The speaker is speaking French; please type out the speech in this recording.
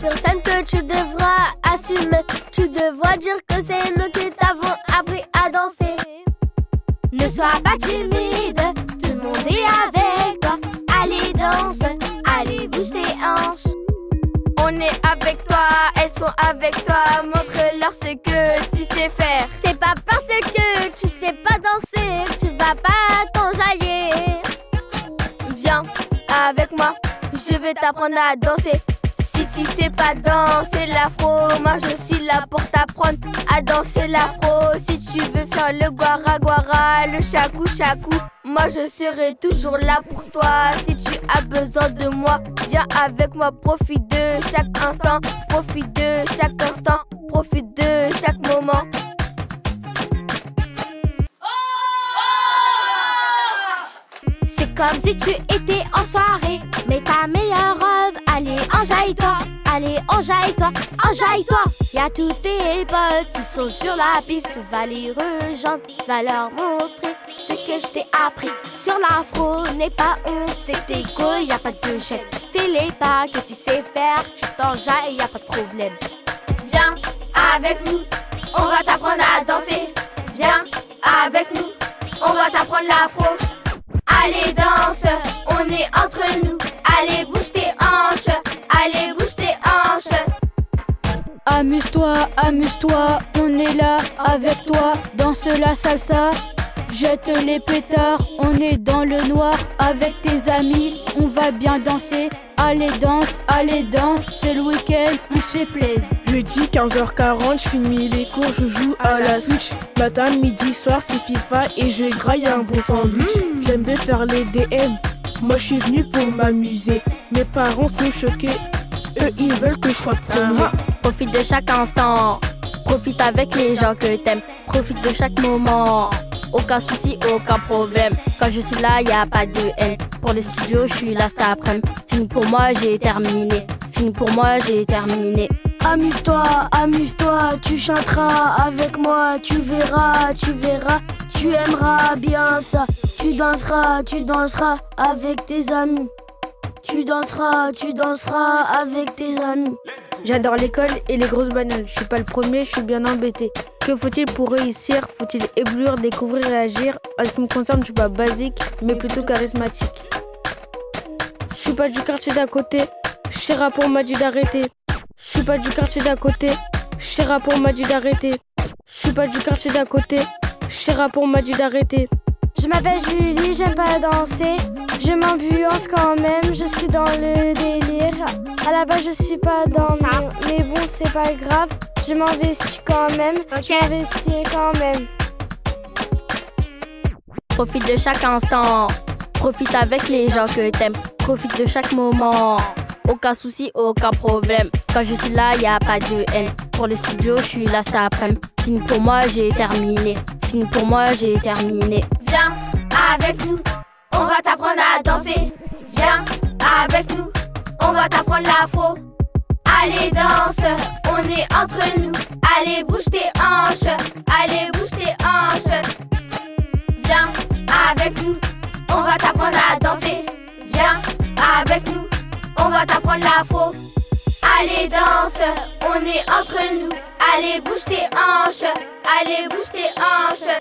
sur scène que tu devras assumer. Tu devras dire que c'est nous qui t'avons appris à danser. Ne sois pas timide, tout le monde est avec toi. Allez, danse, allez, bouge tes hanches. On est avec toi, elles sont avec toi. Montre-leur ce que tu sais faire. C'est pas parce que tu sais pas danser tu vas pas t'enjailler. Viens avec moi, je vais t'apprendre à danser. Si sais pas danser l'afro, moi je suis là pour t'apprendre à danser l'afro. Si tu veux faire le guara guara, le chakou chakou, moi je serai toujours là pour toi. Si tu as besoin de moi, viens avec moi, profite de chaque instant, profite de chaque instant, profite de chaque moment. C'est comme si tu étais en soirée, mais ta meilleure robe, allez, enjaille-toi, allez, enjaille-toi, enjaille-toi. Y'a tous tes potes qui sont sur la piste, va les rejoindre, va leur montrer ce que je t'ai appris. Sur l'afro, n'est pas honte, c'est couilles, y a pas de gêne. Fais les pas que tu sais faire, tu t'enjailles, y a pas de problème. Viens avec nous, on va t'apprendre à danser. Viens avec nous, on va t'apprendre l'afro. Allez Amuse-toi, amuse-toi, on est là avec toi. Danse la salsa, jette les pétards. On est dans le noir avec tes amis. On va bien danser. Allez danse, allez danse, c'est le week-end, on se plaise. Jeudi 15h40, je finis les cours, je joue à la Switch. Matin, midi, soir, c'est FIFA et je graille un bon sandwich. J'aime bien faire les DM. Moi, je suis venu pour m'amuser. Mes parents sont choqués. Eux, ils veulent que je sois premier. Profite de chaque instant. Profite avec les gens que t'aimes. Profite de chaque moment. Aucun souci, aucun problème. Quand je suis là, y a pas de haine. Pour le studio, je suis là cet après-midi. Fini pour moi, j'ai terminé. Fini pour moi, j'ai terminé. Amuse-toi, amuse-toi, tu chanteras avec moi, tu verras, tu verras, tu aimeras bien ça. Tu danseras, tu danseras avec tes amis. Tu danseras, tu danseras avec tes amis. J'adore l'école et les grosses bananes. Je suis pas le premier, je suis bien embêté. Que faut-il pour réussir? Faut-il éblouir, découvrir et agir? En ce qui me concerne, je suis pas basique, mais plutôt charismatique. Je suis pas du quartier d'à côté. Chez rapport m'a dit d'arrêter. Je suis pas du quartier d'à côté. Chez rapport m'a dit d'arrêter. Je suis pas du quartier d'à côté. Chez rapport m'a dit d'arrêter. Je m'appelle Julie, j'aime pas danser. Je m'ambiance quand même, je suis dans le délire. À la base, je suis pas dans Ça. mes... Mais bon, c'est pas grave. Je m'investis quand même. Je m'investis quand même. Profite de chaque instant. Profite avec les gens que t'aimes. Profite de chaque moment. Aucun souci, aucun problème. Quand je suis là, y a pas de haine. Pour le studio, je suis là cet après-midi. Fini pour moi, j'ai terminé. Fini pour moi, j'ai terminé. Viens avec nous, on va t'apprendre à danser. Viens avec nous, on va t'apprendre l'afro. Allez danse, on est entre nous. Allez bouge tes hanches, allez bouge tes hanches. Viens avec nous, on va t'apprendre à danser. Viens avec nous, on va t'apprendre l'afro. Allez danse, on est entre nous. Allez bouge tes hanches, allez bouge tes hanches.